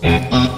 嗯。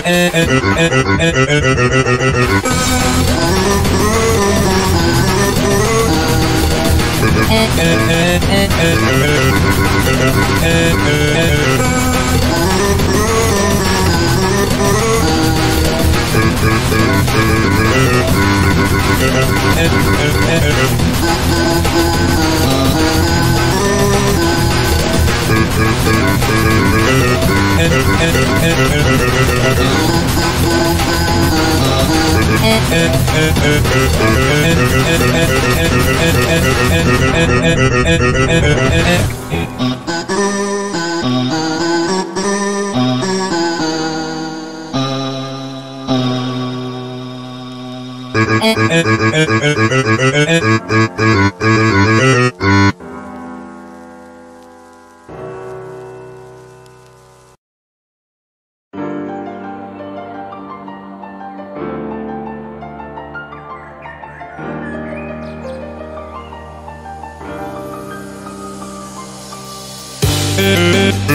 Uh-uh.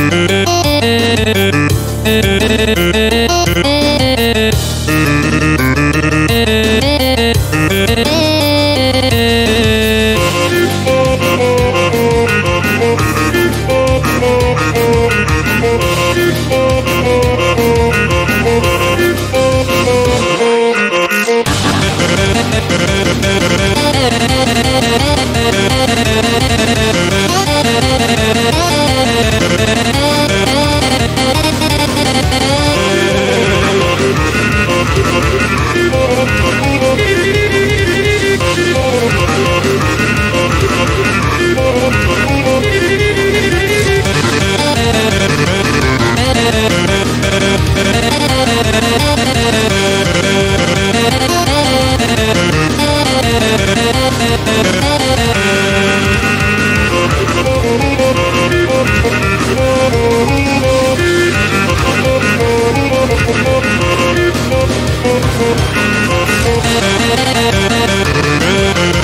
Thank you. Thank